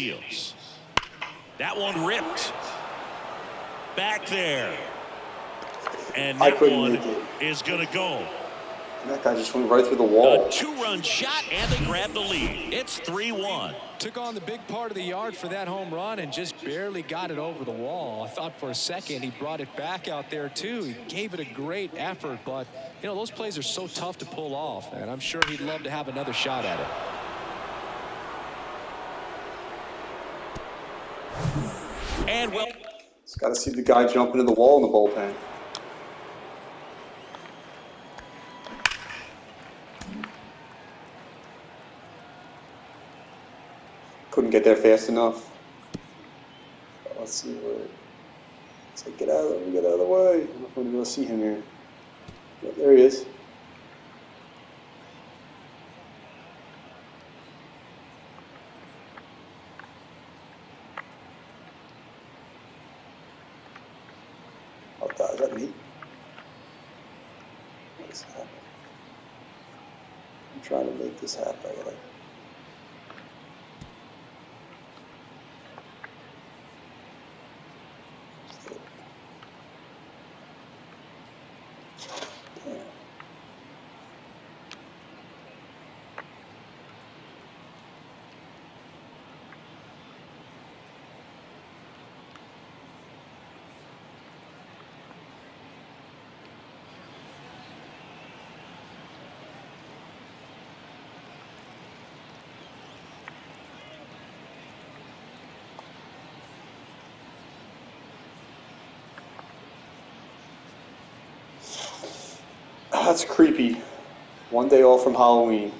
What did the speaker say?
deals. That one ripped. Back there. And that couldn't one is going to go. That guy just went right through the wall. A two-run shot, and they grab the lead. It's 3-1. Took on the big part of the yard for that home run and just barely got it over the wall. I thought for a second he brought it back out there too. He gave it a great effort, but you know those plays are so tough to pull off, and I'm sure he'd love to have another shot at it. And well, Just got to see the guy jumping in the wall in the bullpen. Couldn't get there fast enough. Let's see where. Let's get out of the, get out of the way. I don't know if I'm gonna go see him here. Yeah, there he is. Is that me? What is happening? I'm trying to make this happen. That's creepy. One day off from Halloween.